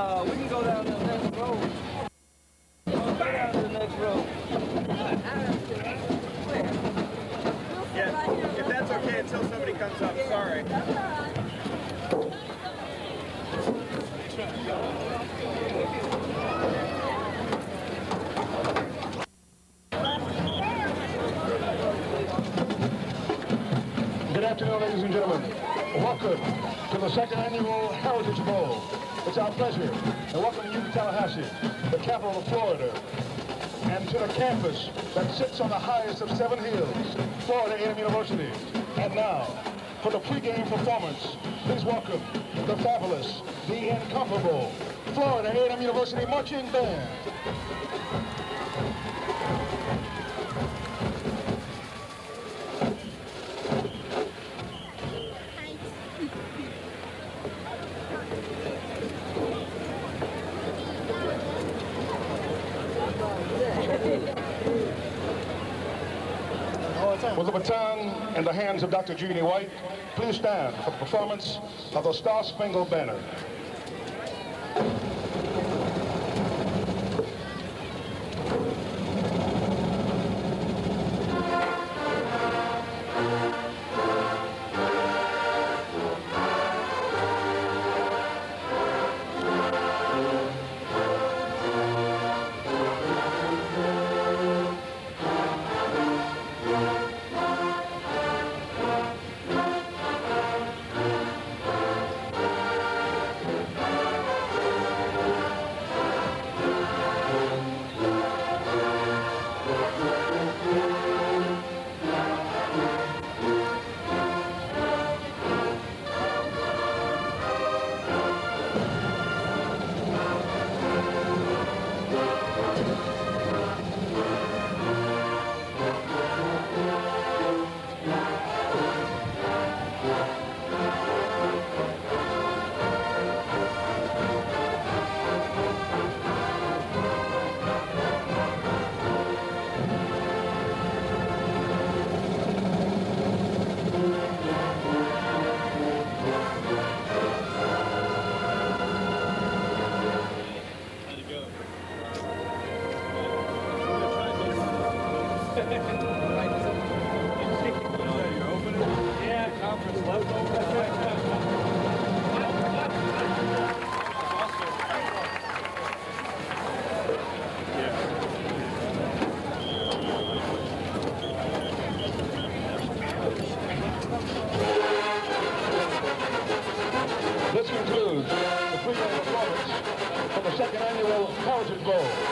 uh, we can go down the next road. Go down to the next road. Yeah, if that's okay until somebody comes up, sorry. Good afternoon, ladies and gentlemen. Welcome to the second annual Heritage Bowl. It's our pleasure to welcome you to Tallahassee, the capital of Florida, and to the campus that sits on the highest of seven hills, Florida A&M University. And now, for the pregame performance, please welcome the fabulous, the incomparable Florida A&M University Marching Band. With the baton in the hands of Dr. Julian White, please stand for the performance of the Star Spangled Banner. Second annual Heritage Bowl.